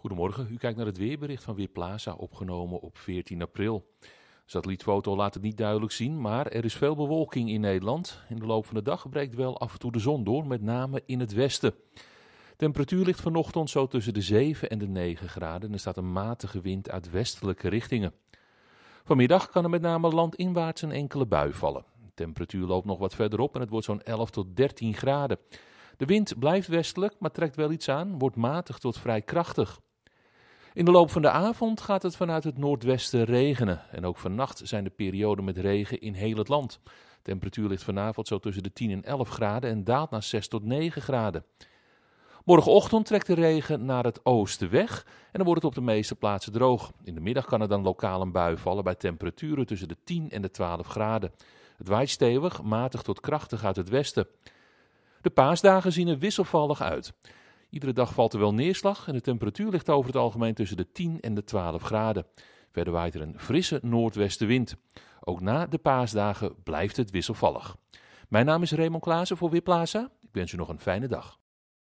Goedemorgen, u kijkt naar het weerbericht van Weerplaza opgenomen op 14 april. Satellietfoto laat het niet duidelijk zien, maar er is veel bewolking in Nederland. In de loop van de dag breekt wel af en toe de zon door, met name in het westen. Temperatuur ligt vanochtend zo tussen de 7 en de 9 graden en er staat een matige wind uit westelijke richtingen. Vanmiddag kan er met name landinwaarts een enkele bui vallen. De temperatuur loopt nog wat verder op en het wordt zo'n 11 tot 13 graden. De wind blijft westelijk, maar trekt wel iets aan, wordt matig tot vrij krachtig. In de loop van de avond gaat het vanuit het noordwesten regenen. En ook vannacht zijn er perioden met regen in heel het land. De temperatuur ligt vanavond zo tussen de 10 en 11 graden en daalt naar 6 tot 9 graden. Morgenochtend trekt de regen naar het oosten weg en dan wordt het op de meeste plaatsen droog. In de middag kan er dan lokaal een bui vallen bij temperaturen tussen de 10 en de 12 graden. Het waait stevig, matig tot krachtig uit het westen. De paasdagen zien er wisselvallig uit. Iedere dag valt er wel neerslag en de temperatuur ligt over het algemeen tussen de 10 en de 12 graden. Verder waait er een frisse noordwestenwind. Ook na de paasdagen blijft het wisselvallig. Mijn naam is Raymond Klaassen voor Weerplaza. Ik wens u nog een fijne dag.